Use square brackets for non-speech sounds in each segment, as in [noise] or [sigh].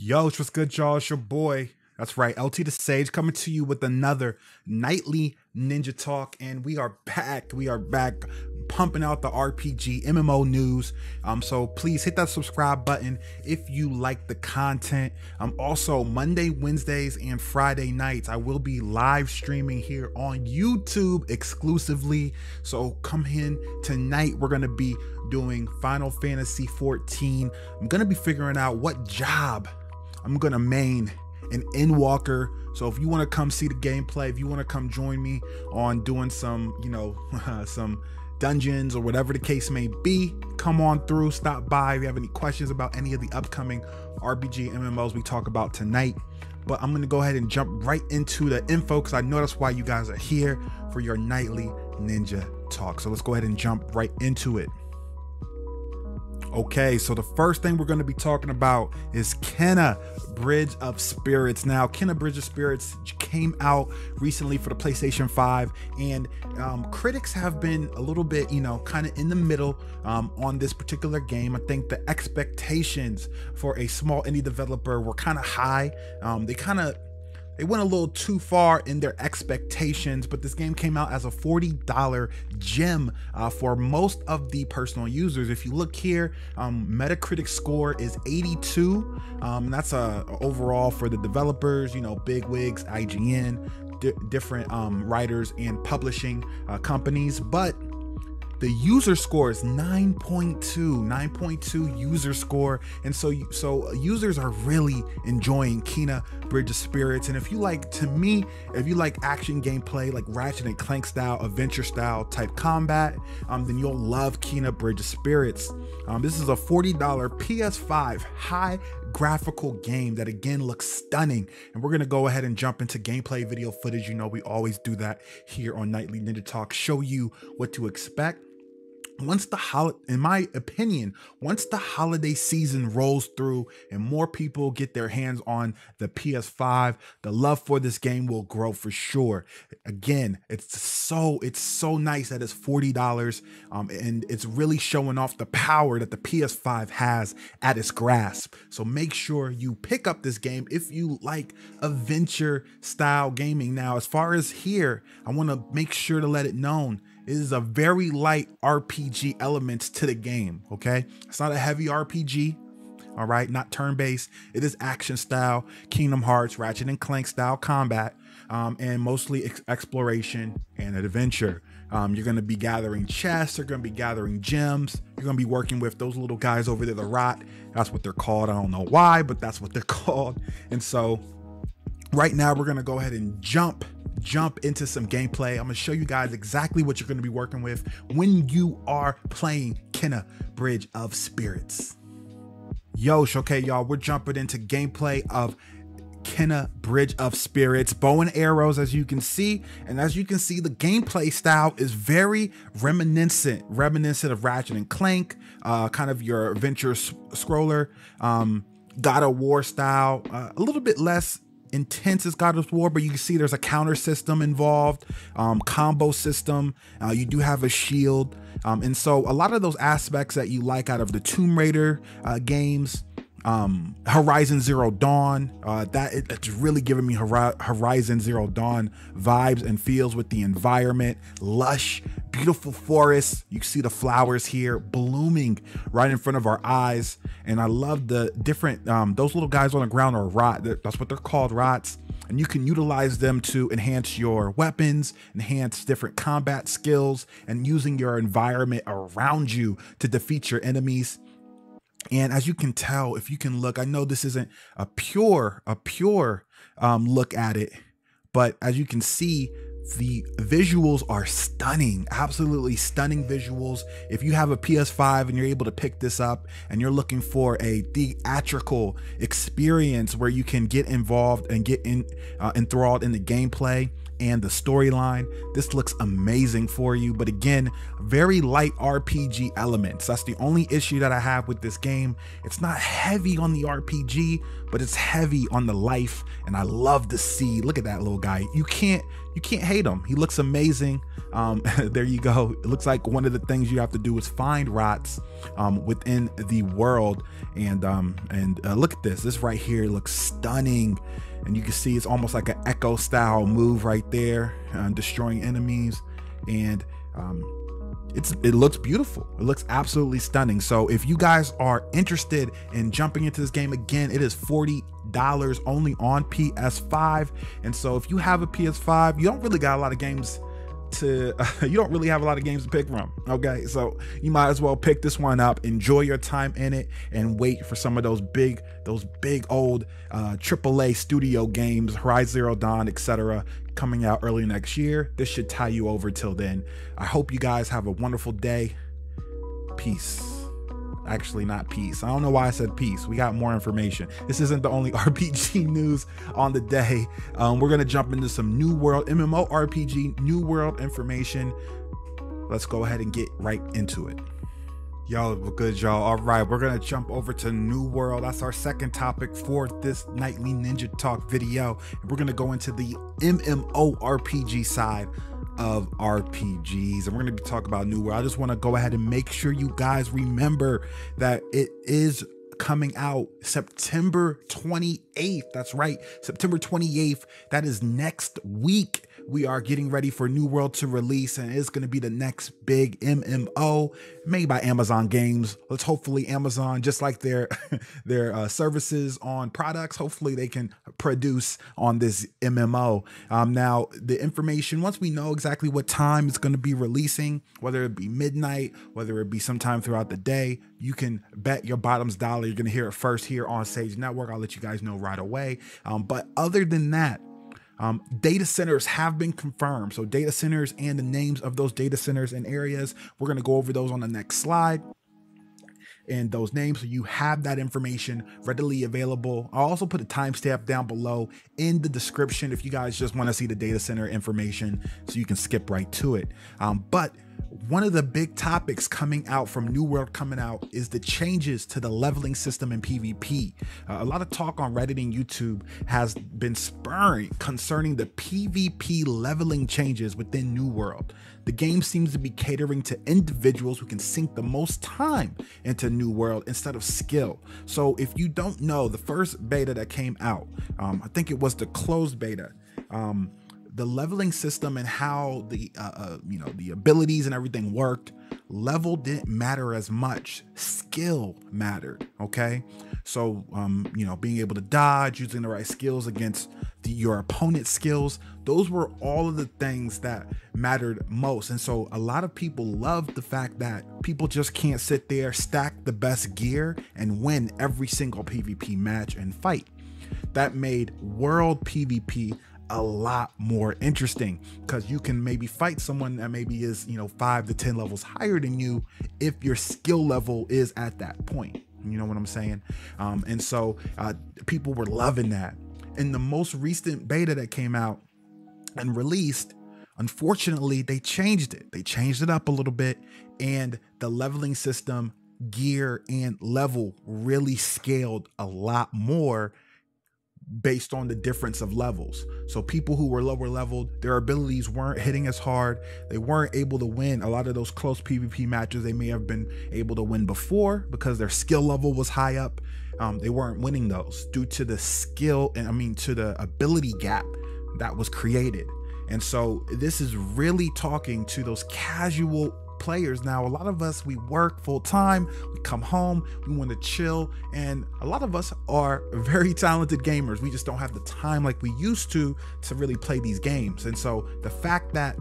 Yo, what's good, y'all? It's your boy. That's right, LT the Sage coming to you with another nightly Ninja Talk, and we are back. We are back pumping out the RPG MMO news. Um, so please hit that subscribe button if you like the content. Um, also Monday, Wednesdays, and Friday nights, I will be live streaming here on YouTube exclusively. So come in tonight. We're gonna be doing Final Fantasy 14. I'm gonna be figuring out what job I'm gonna main an Endwalker. So if you want to come see the gameplay, if you want to come join me on doing some, you know, [laughs] some dungeons or whatever the case may be, come on through, stop by. If you have any questions about any of the upcoming RPG MMOs we talk about tonight. But I'm to go ahead and jump right into the info because I know that's why you guys are here for your nightly ninja talk. So let's go ahead and jump right into it. Okay, so the first thing we're going to be talking about is Kena Bridge of Spirits. Now, Kena Bridge of Spirits came out recently for the PlayStation 5, and um, critics have been a little bit, you know, kind of in the middle um, on this particular game. I think the expectations for a small indie developer were kind of high. Um, they kind of they went a little too far in their expectations, but this game came out as a $40 gem uh, for most of the personal users. If you look here, um, Metacritic score is 82. Um, that's a uh, overall for the developers, you know, big wigs, IGN, different um, writers and publishing uh, companies, but the user score is 9.2 9.2 user score. And so so users are really enjoying kena bridge of spirits. And if you like to me if you like action gameplay like ratchet and clank style adventure style type combat um, then you'll love kena bridge of spirits. Um, this is a $40 ps5 high graphical game that again looks stunning. And we're going to go ahead and jump into gameplay video footage. You know we always do that here on nightly ninja talk show you what to expect once the holiday in my opinion once the holiday season rolls through and more people get their hands on the ps5 the love for this game will grow for sure. Again it's so it's so nice that it's $40 um, and it's really showing off the power that the ps5 has at its grasp. So make sure you pick up this game if you like adventure style gaming. Now as far as here i want to make sure to let it known is a very light RPG elements to the game, okay? It's not a heavy RPG, all right? Not turn-based. It is action style, Kingdom Hearts, Ratchet and Clank style combat, um, and mostly ex exploration and adventure. Um, you're going to be gathering chests. You're going to be gathering gems. You're going to be working with those little guys over there, the rot. That's what they're called. I don't know why, but that's what they're [laughs] called. And so right now we're going to go ahead and jump jump into some gameplay. I'm gonna show you guys exactly what you're gonna be working with when you are playing Kena Bridge of Spirits. Yo, okay, y'all, we're jumping into gameplay of Kena Bridge of Spirits, bow and arrows, as you can see. And as you can see, the gameplay style is very reminiscent, reminiscent of Ratchet and Clank, uh, kind of your adventure scroller, um, God of War style, uh, a little bit less intense as God of War, but you can see there's a counter system involved, um, combo system. Uh, you do have a shield. Um, and so a lot of those aspects that you like out of the Tomb Raider uh, games, um, Horizon Zero Dawn. Uh, that it, it's really giving me Horizon Zero Dawn vibes and feels with the environment, lush, beautiful forests. You see the flowers here blooming right in front of our eyes, and I love the different. Um, those little guys on the ground are rot. That's what they're called, rots. And you can utilize them to enhance your weapons, enhance different combat skills, and using your environment around you to defeat your enemies and as you can tell, if you can look, I know this isn't a pure, a pure um, look at it, but as you can see, the visuals are stunning, absolutely stunning visuals. If you have a PS5 and you're able to pick this up and you're looking for a theatrical experience where you can get involved and get in uh, enthralled in the gameplay, and the storyline. This looks amazing for you, but again, very light RPG elements. That's the only issue that I have with this game. It's not heavy on the RPG, but it's heavy on the life, and I love to see, look at that little guy. You can't you can't hate him. He looks amazing. Um, [laughs] there you go. It looks like one of the things you have to do is find rots um, within the world. And um, and uh, look at this. This right here looks stunning. And you can see it's almost like an echo style move right there, uh, destroying enemies. And um, it's it looks beautiful. It looks absolutely stunning. So if you guys are interested in jumping into this game again it is 40 dollars only on ps5 and so if you have a ps5 you don't really got a lot of games to [laughs] you don't really have a lot of games to pick from okay? So you might as well pick this one up. Enjoy your time in it and wait for some of those big those big old uh aaa studio games horizon zero dawn etc coming out early next year. This should tie you over till then. I hope you guys have a wonderful day. Peace actually not peace. I don't know why I said peace. We got more information. This isn't the only [laughs] RPG news on the day. Um, we're gonna jump into some new world MMO RPG new world information. Let's go ahead and get right into it. Y'all good, y'all. All right, we're gonna jump over to New World. That's our second topic for this nightly Ninja Talk video. We're gonna go into the MMO RPG side of RPGs. And we're going to talking about New World. I just want to go ahead and make sure you guys remember that it is coming out September 28th. That's right, September 28th. That is next week we are getting ready for New World to release, and it's going to be the next big MMO made by Amazon Games. Let's hopefully Amazon, just like their [laughs] their uh, services on products, hopefully they can produce on this MMO. Um, now, the information once we know exactly what time it's going to be releasing, whether it be midnight, whether it be sometime throughout the day, you can bet your bottoms dollar you're going to hear it first here on Sage Network. I'll let you guys know right away. Um, but other than that, um, data centers have been confirmed. So, data centers and the names of those data centers and areas, we're going to go over those on the next slide and those names so you have that information readily available. I'll also put a timestamp down below in the description if you guys just want to see the data center information so you can skip right to it. Um, but one of the big topics coming out from New World coming out is the changes to the leveling system in PvP. Uh, a lot of talk on Reddit and YouTube has been spurring concerning the PvP leveling changes within New World. The game seems to be catering to individuals who can sink the most time into New World instead of skill. So if you don't know, the first beta that came out, um, I think it was the closed beta. Um, the leveling system and how the uh, uh, you know the abilities and everything worked level didn't matter as much. Skill mattered okay? So um you know being able to dodge using the right skills against the, your opponent's skills those were all of the things that mattered most. And so a lot of people loved the fact that people just can't sit there stack the best gear and win every single pvp match and fight. That made world pvp a lot more interesting because you can maybe fight someone that maybe is, you know, five to 10 levels higher than you if your skill level is at that point. You know what I'm saying? Um, and so uh, people were loving that. In the most recent beta that came out and released, unfortunately, they changed it. They changed it up a little bit, and the leveling system, gear, and level really scaled a lot more based on the difference of levels. So people who were lower leveled, their abilities weren't hitting as hard. They weren't able to win a lot of those close PvP matches they may have been able to win before because their skill level was high up. Um, they weren't winning those due to the skill and I mean to the ability gap that was created. And so this is really talking to those casual players now. A lot of us, we work full time, we come home, we want to chill, and a lot of us are [laughs] very talented gamers. We just don't have the time like we used to to really play these games. And so the fact that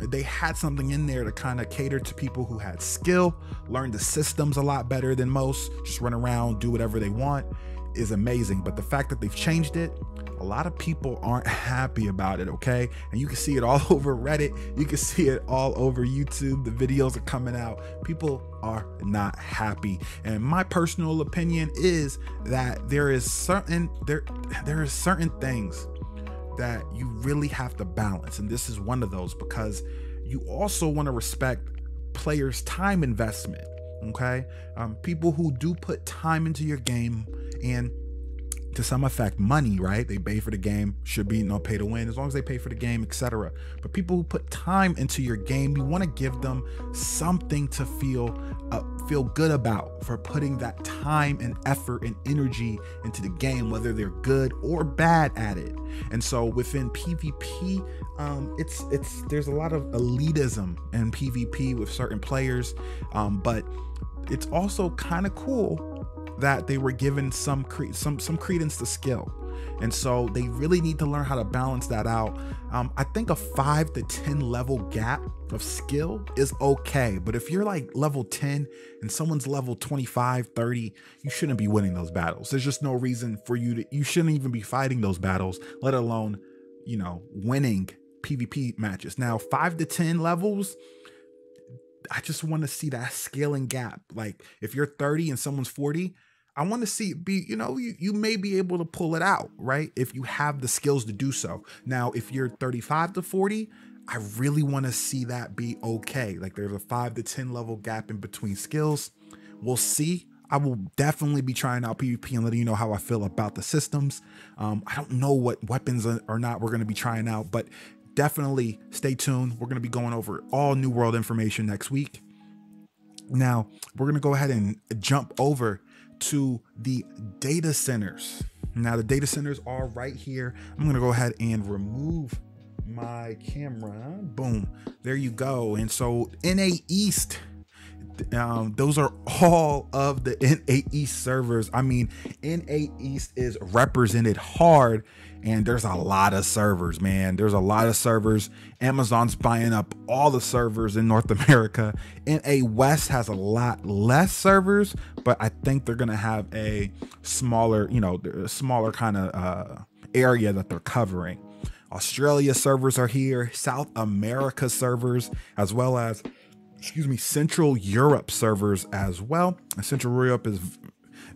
they had something in there to kind of cater to people who had skill, learn the systems a lot better than most, just run around, do whatever they want is amazing. But the fact that they've changed it, a lot of people aren't happy about it, okay? And you can see it all [laughs] over Reddit, you can see it all over YouTube. The videos are coming out. People are not happy. And my personal opinion is that there is certain there there is certain things that you really have to balance. And this is one of those because you also want to respect players' time investment. Okay. Um, people who do put time into your game and to some effect money, right? They pay for the game, should be no pay to win as long as they pay for the game, etc. But people who put time into your game, you want to give them something to feel uh, feel good about for putting that time and effort and energy into the game, whether they're good or bad at it. And so within PvP, um, it's it's there's a lot of elitism in PvP with certain players, um, but it's also kind of cool that they were given some cre- some some credence to skill. And so they really need to learn how to balance that out. Um, i think a 5 to 10 level gap of skill is okay but if you're like level 10 and someone's level 25 30 you shouldn't be winning those battles. There's just no reason for you to you shouldn't even be fighting those battles let alone you know winning pvp matches. Now 5 to 10 levels I just want to see that scaling gap. Like if you're 30 and someone's 40, I want to see it be, you know, you, you may be able to pull it out, right? If you have the skills to do so. Now, if you're 35 to 40, I really want to see that be okay. Like there's a five to 10 level gap in between skills. We'll see. I will definitely be trying out PvP and letting you know how I feel about the systems. Um, I don't know what weapons or not we're going to be trying out, but definitely stay tuned. We're going to be going over all New World information next week. Now, we're going to go ahead and jump over to the data centers. Now, the data centers are right here. I'm going to go ahead and remove my camera. Boom. There you go. And so, NA East um, those are all of the NA East servers. I mean, NA East is represented hard, and there's a lot of servers, man. There's a lot of servers. Amazon's buying up all the servers in North [laughs] America. NA West has a lot less servers, but I think they're gonna have a smaller, you know, smaller kind of uh, area that they're covering. Australia servers are here, South America servers, as well as excuse me, Central Europe servers as well. Central Europe is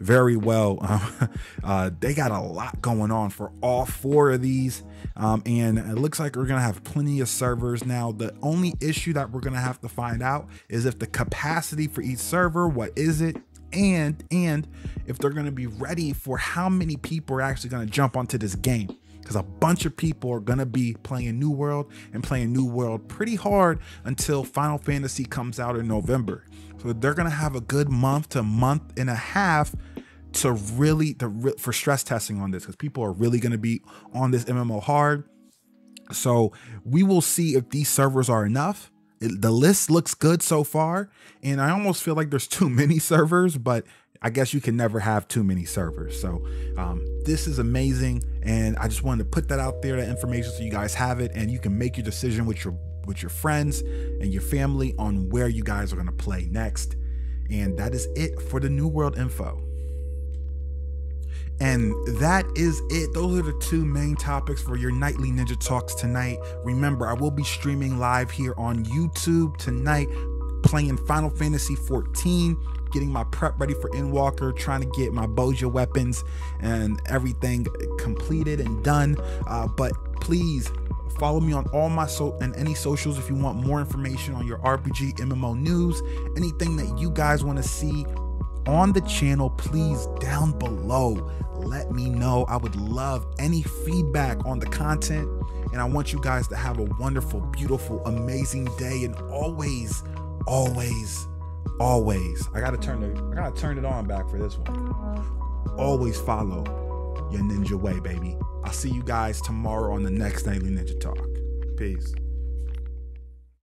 very well. Uh, [laughs] uh, they got a lot going on for all four of these. Um, and it looks like we're going to have plenty of servers. Now, the only issue that we're going to have to find out is if the capacity for each server, what is it? And, and if they're going to be ready for how many people are actually going to jump onto this game because a bunch of people are going to be playing New World and playing New World pretty hard until Final Fantasy comes out in November. So they're going to have a good month to month and a half to really to for stress testing on this because people are really going to be on this MMO hard. So we will see if these servers are enough. It, the list looks good so far, and I almost feel like there's too many [laughs] servers, but I guess you can never have too many servers. So um, this is amazing, and I just wanted to put that out there, that information, so you guys have it, and you can make your decision with your with your friends and your family on where you guys are going to play next. And that is it for the New World info. And that is it. Those are the two main topics for your nightly Ninja Talks tonight. Remember, I will be streaming live here on YouTube tonight, playing Final Fantasy 14 getting my prep ready for Endwalker, trying to get my Bozja weapons and everything completed and done. Uh, but please follow me on all my so and any socials if you want more information on your RPG MMO news, anything that you guys want to see on the channel, please down below let me know. I would love any feedback on the content. And I want you guys to have a wonderful, beautiful, amazing day. And always, always always. I gotta turn the i gotta turn it on back for this one. Always follow your ninja way baby. I'll see you guys tomorrow on the next nightly ninja talk. Peace